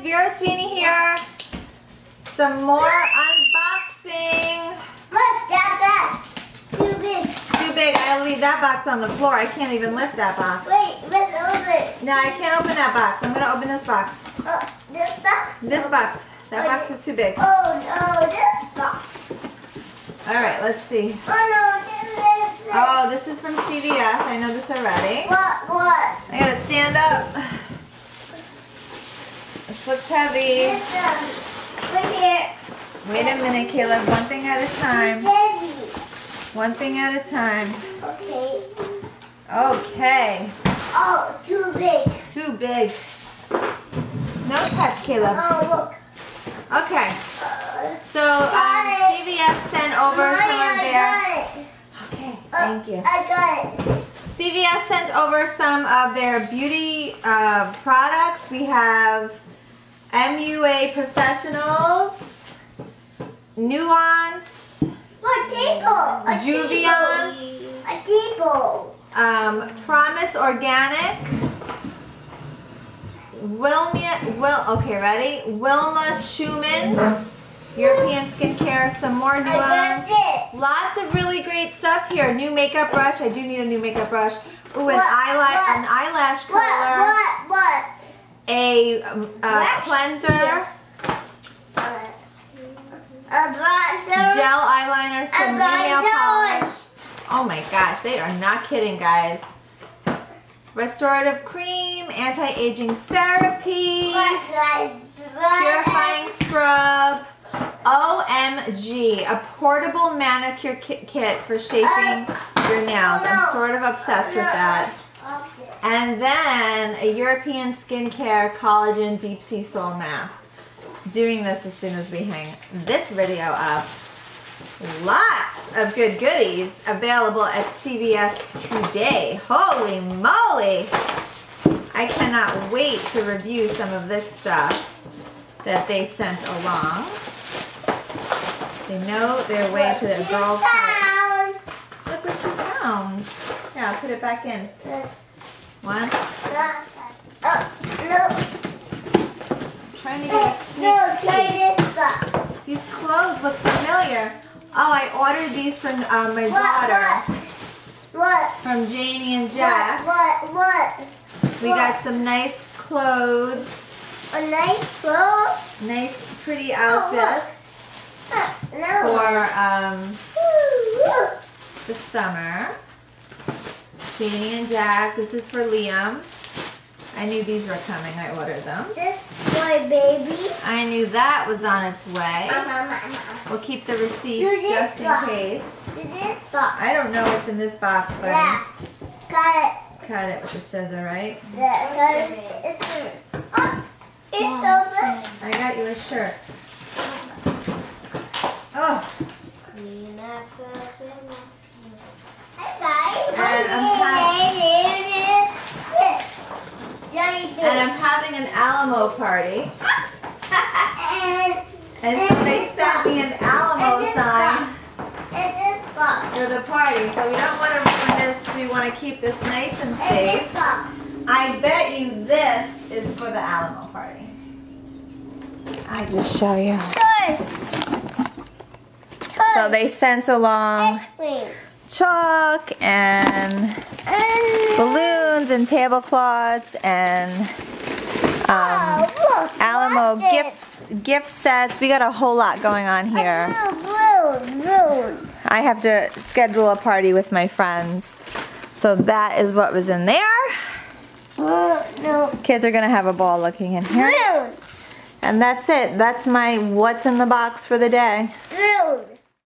Vera Sweeney here. Some more unboxing. Look, that box. Too big. Too big, I gotta leave that box on the floor. I can't even lift that box. Wait, let's open. No, I can't open that box. I'm gonna open this box. Oh, this box? This box. That box is too big. Oh, no, this box. All right, let's see. Oh, no, this is this. Oh, this is from CVS. I know this already. What, what? I gotta stand up. Looks heavy. Wait a minute, Caleb. One thing at a time. One thing at a time. Okay. Okay. Oh, too big. Too big. No touch, Caleb. Oh, look. Okay. So um, CVS sent over Mommy, some of their. Okay. Thank you. I got it. CVS sent over some of their beauty uh, products. We have MUA Professionals, Nuance, What table? A Juviance. A table. um, Promise Organic, Wilma, Will, okay, ready? Wilma Schumann, European Skincare, some more Nuance. Lots of really great stuff here. New makeup brush. I do need a new makeup brush. Ooh, an What? eyelash, What? an eyelash What? curler, What? What? A, um, a cleanser, A bronzer. gel eyeliner, some nail polish. Oh my gosh, they are not kidding, guys. Restorative cream, anti-aging therapy, purifying scrub. OMG, a portable manicure ki- kit for shaping your nails. I'm sort of obsessed with that. And then a European skincare collagen deep sea soul mask. Doing this as soon as we hang this video up. Lots of good goodies available at CVS today. Holy moly! I cannot wait to review some of this stuff that they sent along. They know their way to the girls' heart. Look what you found. Yeah, put it back in. One. Oh, no. Trying to get a sneak No, peek. try this box. These clothes look familiar. Oh, I ordered these from uh, my daughter, What? What? from Janie and Jack. What? What? What? We got some nice clothes, A nice clothes? nice pretty Oh, outfits Uh, no. for um, the summer. Janie and Jack, this is for Liam. I knew these were coming, I ordered them. This boy baby. I knew that was on its way. Mama, We'll keep the receipt Do this just in box. case. This box. I don't know what's in this box, but Yeah. Got cut it with the scissor, right? Yeah, The, got it. It's, oh, it's over. I got you a shirt. Oh, Hi guys. And I'm Hey, there it is. This. Johnny and I'm having an Alamo party. and And so they sent me an Alamo sign and this box. for the party. So we don't want to ruin this. We want to keep this nice and And safe. I bet you this is for the Alamo party. I just show you. Toys. So they sent along chalk and And balloons and tablecloths and um, oh, look. Alamo gifts, gift sets. We got a whole lot going on here. Oh, blue, blue. I have to schedule a party with my friends. So that is what was in there. No. Kids are gonna have a ball looking in here. Blue. And that's it. That's my what's in the box for the day. Blue.